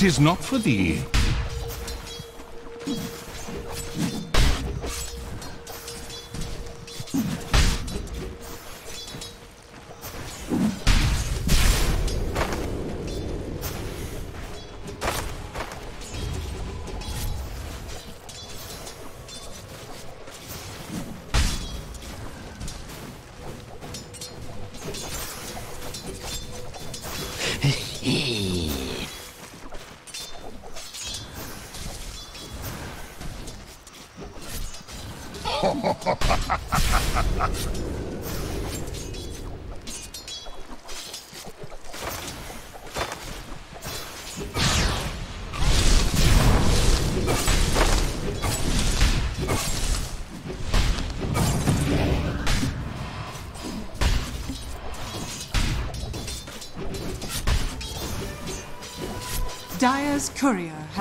Tis not for thee.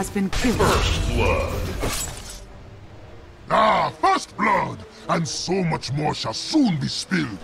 Has been killed. First blood. Ah, first blood! And so much more shall soon be spilled.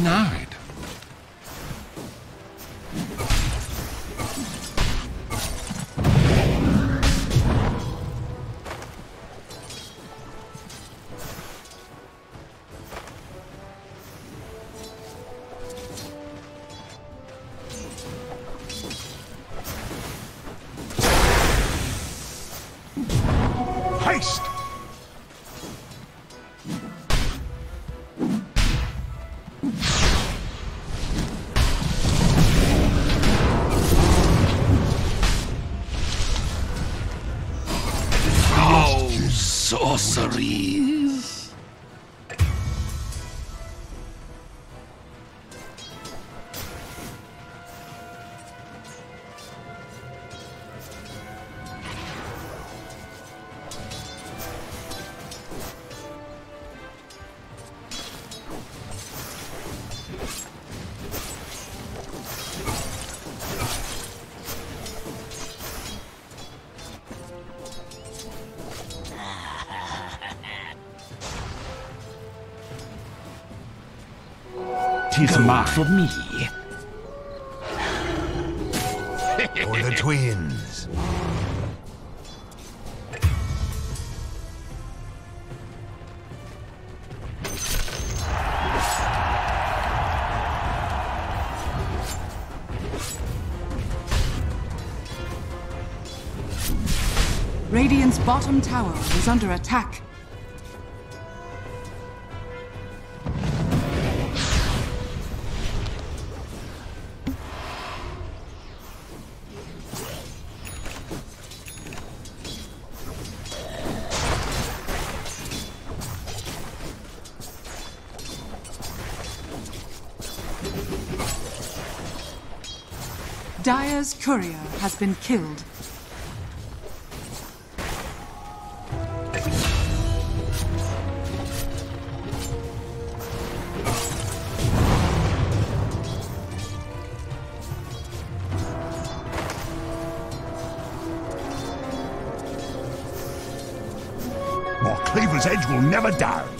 Denied. Tis mine for me. Or the twins. Radiant's bottom tower is under attack. Dire's courier has been killed. Cleaver's Edge will never down.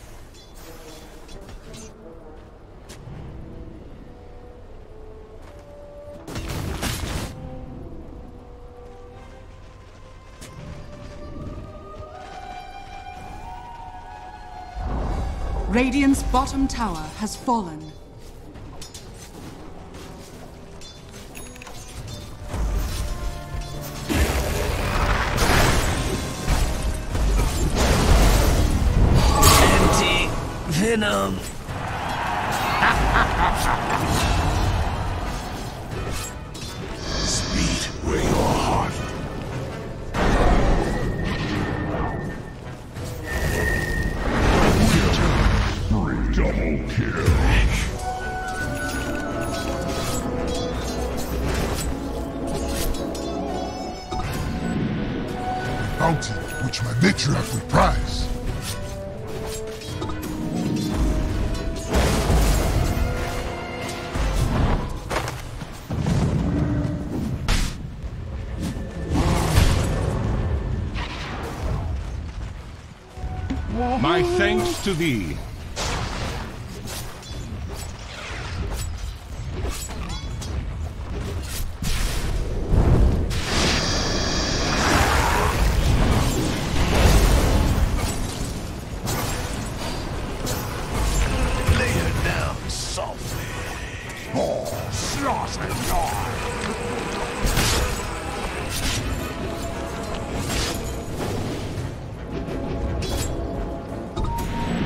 Radiant's bottom tower has fallen. Anti-venom. To thee. Oh, slaughter die.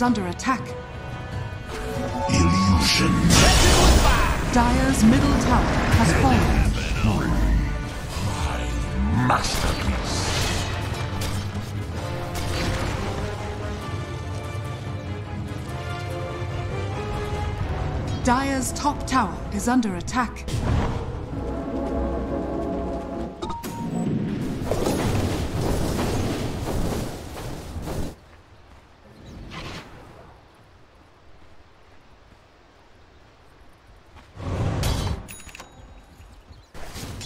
Is under attack. Illusion. Dire's middle tower has fallen. Masterpiece. Dire's top tower is under attack.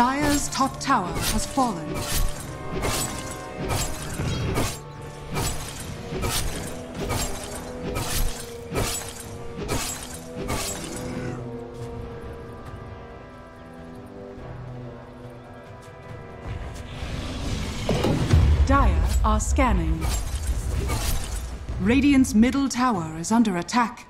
Dire's top tower has fallen. Dire are scanning. Radiant's middle tower is under attack.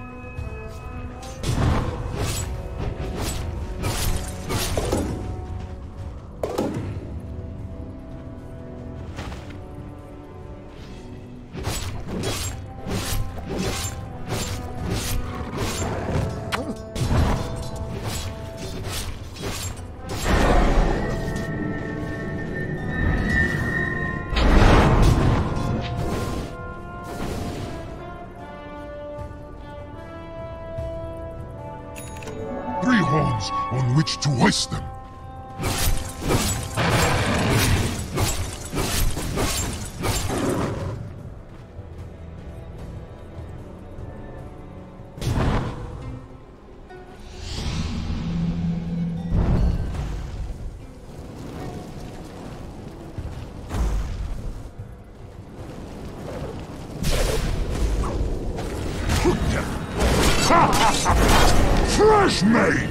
Fresh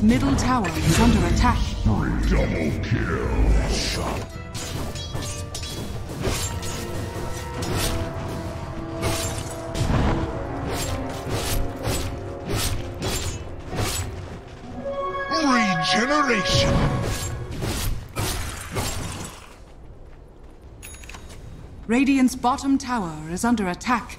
Radiant's middle tower is under attack. Double kill. Shot. Regeneration. Radiant's bottom tower is under attack.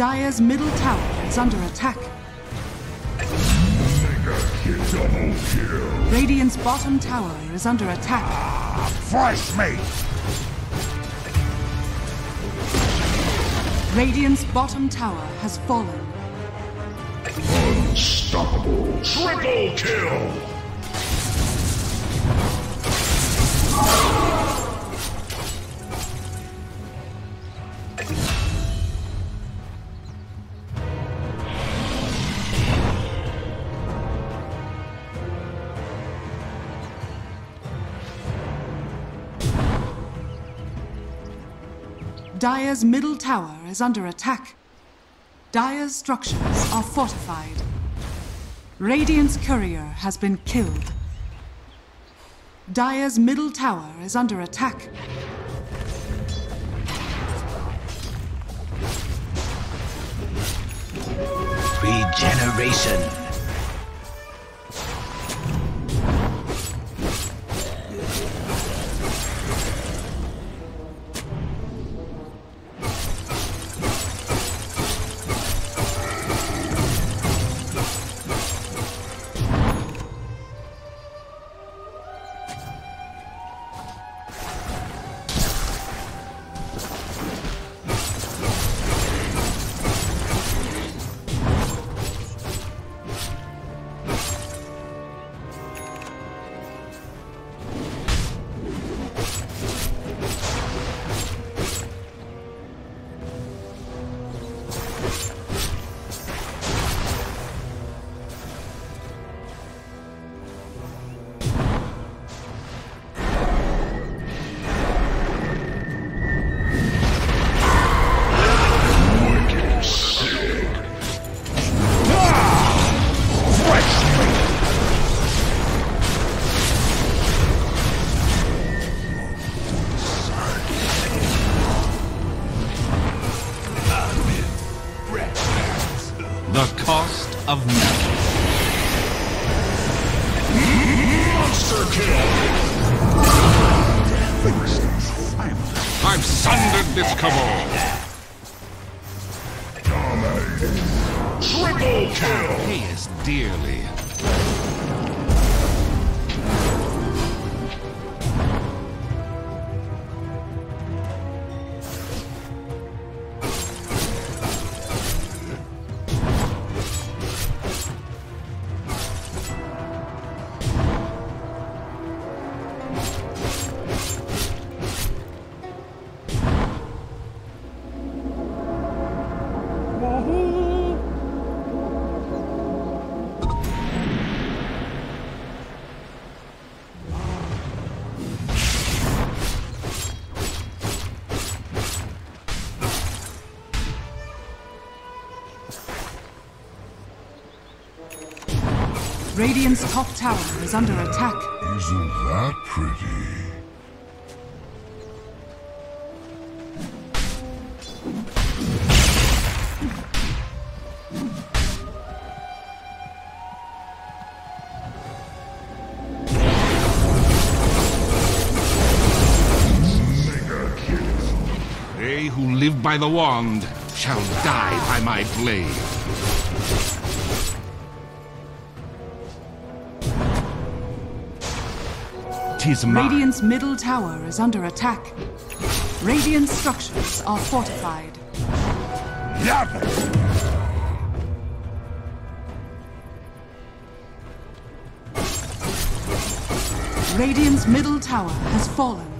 Dire's middle tower is under attack. Mega kill, double kill. Radiant's bottom tower is under attack. Fresh meat! Radiant's bottom tower has fallen. Unstoppable. Triple kill! Dire's middle tower is under attack. Dire's structures are fortified. Radiant's courier has been killed. Dire's middle tower is under attack. Regeneration. Radiant's top tower is under attack. Isn't that pretty? Mega kill. They who live by the wand shall die by my blade. Is mine. Radiant's middle tower is under attack. Radiant structures are fortified. Never! Radiant's middle tower has fallen.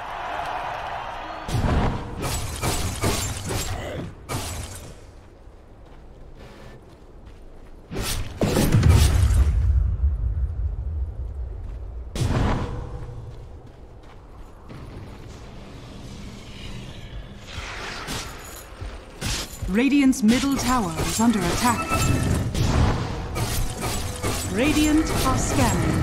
Radiant's middle tower is under attack. Radiant are scanning.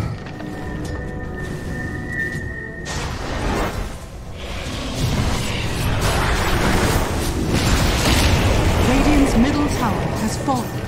Radiant's middle tower has fallen.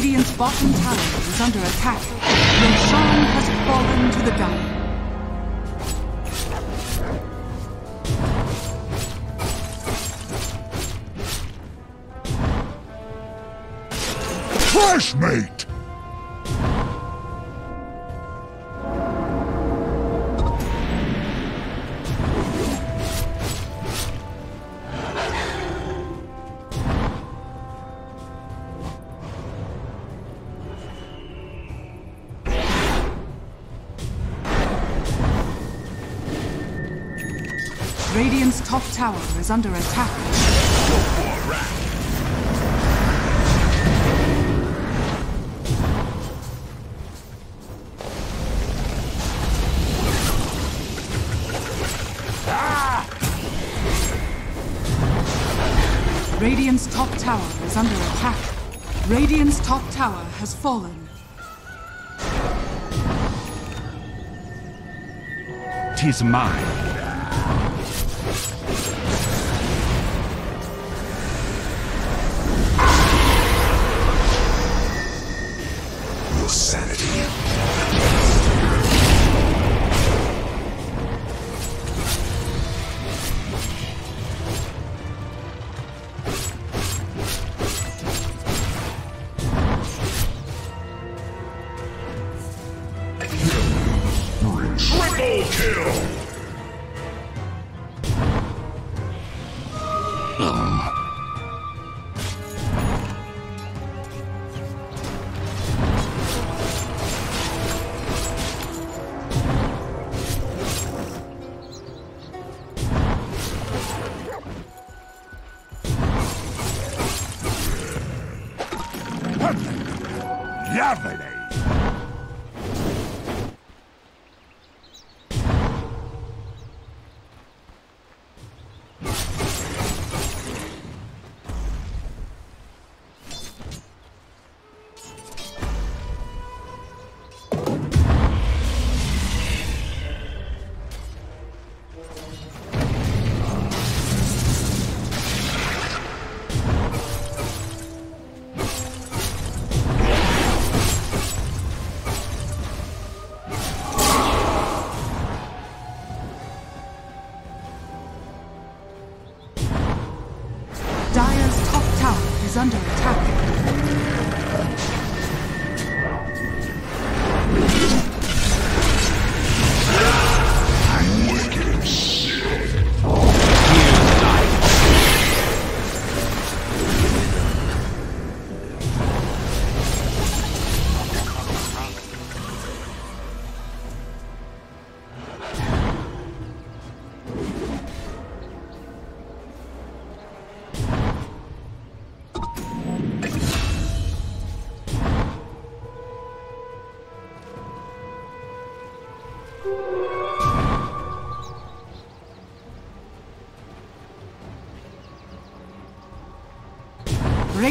Radiant's bottom tower is under attack. Roshan has fallen to the gun. Fresh tower is under attack. Radiant's top tower is under attack. Radiant's top tower has fallen. Tis mine.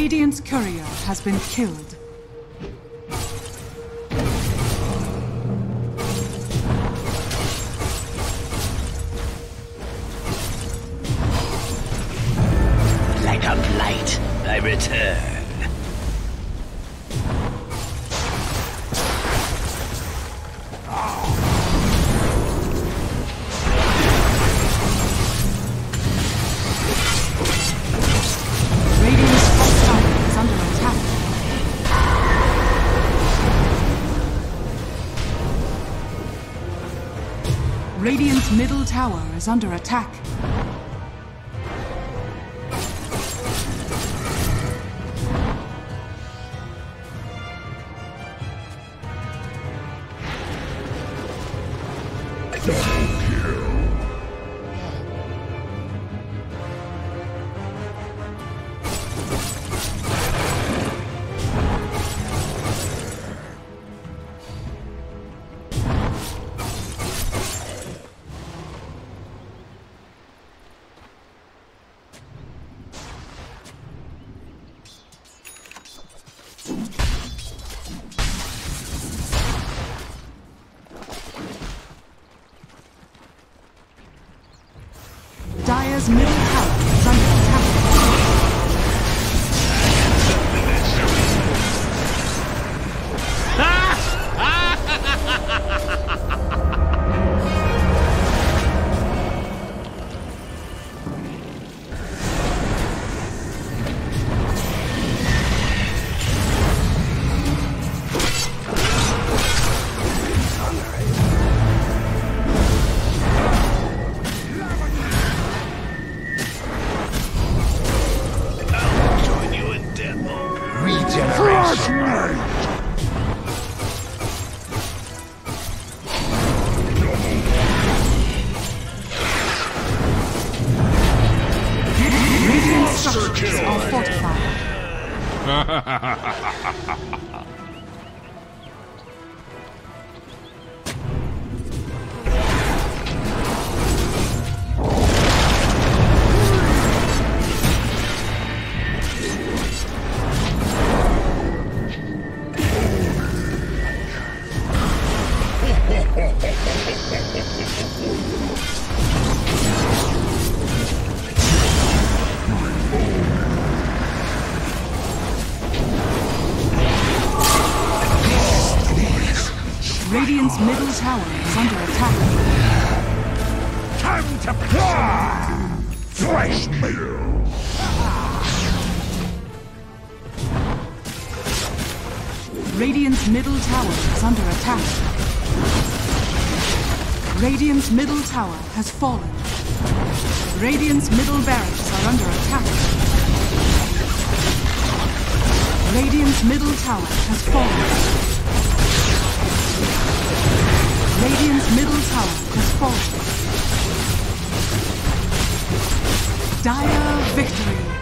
Radiant's courier has been killed. Like a blight, I return. Is under attack. Dire's middle tower is under attack. I'll Radiant's middle tower is under attack. Time to play! Fresh meal! Radiant's middle tower is under attack. Radiant's middle tower has fallen. Radiant's middle barracks are under attack. Radiant's middle tower has fallen. Radiant's middle tower has fallen. Dire victory.